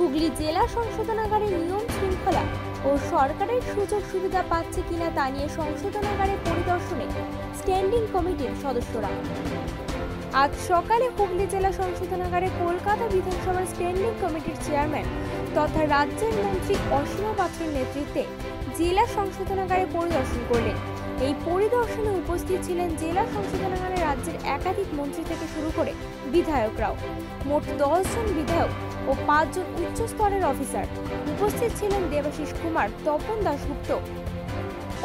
হুগলি জেলা সংশোধনাগারে নিয়ম শৃঙ্খলা ও সরকারের সুযোগ সুবিধা পাচ্ছে কিনা তা নিয়ে সংশোধনাগারে পরিদর্শনে স্ট্যান্ডিং কমিটির সদস্যরা। আজ সকালে হুগলি জেলা সংশোধনাগারে কলকাতা বিধানসভার স্ট্যান্ডিং কমিটির চেয়ারম্যান তথা রাজ্যের মন্ত্রী অসীমা পাত্রের নেতৃত্বে জেলা সংশোধনাগারে পরিদর্শন করলেন। এই পরিদর্শনে উপস্থিত ছিলেন জেলা সংশোধনাগারে রাজ্যের একাধিক মন্ত্রী থেকে শুরু করে বিধায়করাও। মোট দশজন বিধায়ক ও পাঁচজন উচ্চ স্তরের অফিসার। উপস্থিত ছিলেন দেবাশিস কুমার, তপন দাশগুপ্ত।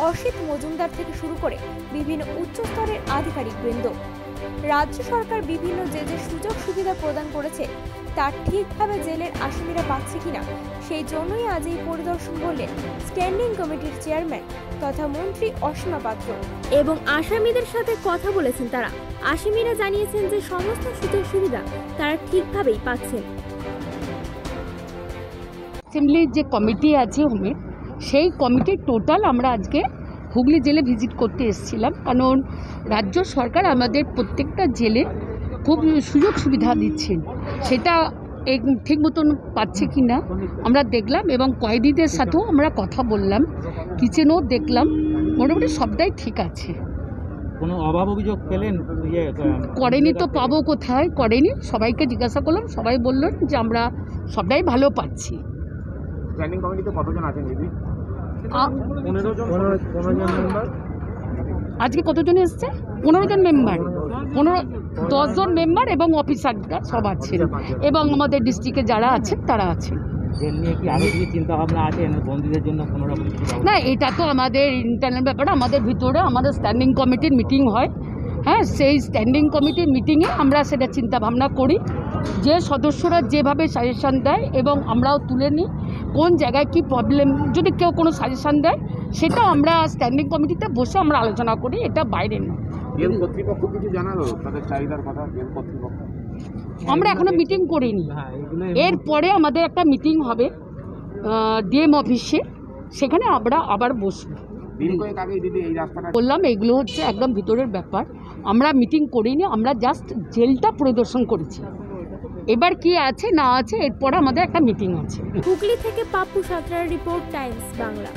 অসিত মজুমদার থেকে শুরু করে বিভিন্ন উচ্চ স্তরের আধিকারিক বৃন্দ রাজ্য সরকার বিভিন্ন যে যে সুযোগ সুবিধা প্রদান করেছে তা ঠিকভাবে জেলের আসামিরা পাচ্ছে কিনা সেই জন্যই আজ এই পরিদর্শন করলেন স্ট্যান্ডিং কমিটির চেয়ারম্যান তথা মন্ত্রী অসীমা পাত্র। এবং আসামিদের সাথে কথা বলেছেন তারা। আসামিরা জানিয়েছেন যে সমস্ত সুযোগ সুবিধা তারা ঠিকভাবেই পাচ্ছেন। অ্যাসেম্বলির যে কমিটি আছে হোমে সেই কমিটির টোটাল আমরা আজকে হুগলি জেলে ভিজিট করতে এসেছিলাম। কারণ রাজ্য সরকার আমাদের প্রত্যেকটা জেলে খুব সুযোগ সুবিধা দিচ্ছেন। সেটা ঠিক মতন পাচ্ছে কি না আমরা দেখলাম এবং কয়েদিদের সাথেও আমরা কথা বললাম কিচেনও দেখলাম। মোটামুটি সবটাই ঠিক আছে। কোনো অভাব অভিযোগ পেলেন? ইয়ে করেনি তো পাবো কোথায়? করেনি। সবাইকে জিজ্ঞাসা করলাম সবাই বললেন যে আমরা সবটাই ভালো পাচ্ছি। স্ট্যান্ডিং কমিটিতে কতজন আছেন দিদি? আজকে কতজন এসছে? পনেরো জন মেম্বার পনেরো দশজন মেম্বার এবং অফিসাররা সব আছেন। এবং আমাদের ডিস্ট্রিক্টে যারা আছেন তারা আছেন। জেল নিয়ে কি আরও কিছু চিন্তা ভাবনা আছে বন্দীদের জন্য কোনো রকম কিছু ব্যবস্থা? না এটা তো আমাদের ইন্টারনাল ব্যাপারে। আমাদের ভিতরে আমাদের স্ট্যান্ডিং কমিটির মিটিং হয়। হ্যাঁ সেই স্ট্যান্ডিং কমিটির মিটিংয়ে আমরা সেটা চিন্তা ভাবনা করি। যে সদস্যরা যেভাবে সাজেশন দেয় এবং আমরাও তুলে নিই কোন জায়গায় কি প্রবলেম যদি কেউ কোনো সাজেশন দেয় সেটা আমরা স্ট্যান্ডিং কমিটিতে বসে আমরা আলোচনা করি এটা বাইরে না কর্তৃপক্ষ কিছু জানালো? তাদের চাহিদার কথা কর্তৃপক্ষ? আমরা এখনও মিটিং করিনি। হ্যাঁ এরপরে আমাদের একটা মিটিং হবে ডিএম অফিসে সেখানে আমরা আবার বসবো। বললাম এগুলো হচ্ছে একদম ভিতরের ব্যাপার। আমরা মিটিং করিনি আমরা জাস্ট জেলটা পরিদর্শন করেছি। এবার কি আছে, না আছে, এরপর আমাদের একটা মিটিং আছে। হুগলি থেকে পাপ্পু সাঁতরার রিপোর্ট, টাইমস বাংলা।